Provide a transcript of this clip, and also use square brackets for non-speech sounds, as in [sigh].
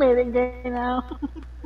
made it gay now. [laughs]